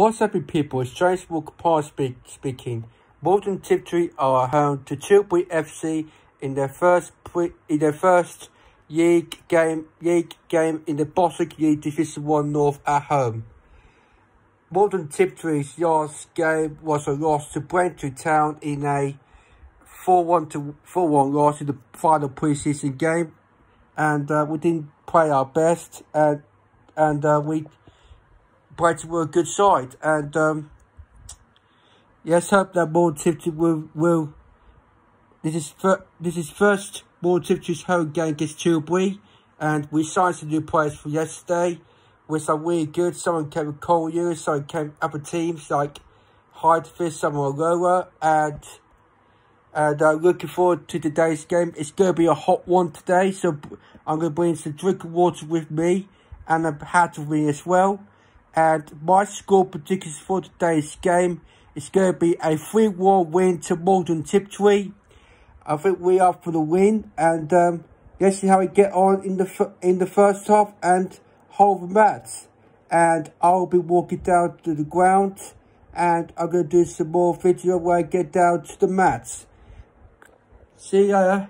What's up, people? It's James Walker Parden speak, speaking. Maldon Tiptree are home to Tilbury FC in their first pre, in their first league game league game in the Bostik League Division One North at home. Maldon Tiptree's last game was a loss to Braintree Town in a 4-1 to 4-1 loss in the final preseason game, and uh, we didn't play our best, and and uh, we Brighton were a good side. And um, hope that more Tiptree will, will this is this is first more Tiptree's home game against Tilbury. And we signed some new players for yesterday, which are really good. Someone came with Lewis, someone came upper teams like Hyde some are lower. And and uh, looking forward to today's game. It's going to be a hot one today, so I'm going to bring some drinking water with me and a hat with me as well. And my score predictions for today's game is going to be a 3-1 win to Maldon Tiptree. I think we are for the win. And um, let's see how we get on in the in the first half and hold the mats. And I'll be walking down to the ground. And I'm going to do some more video where I get down to the mats. See ya.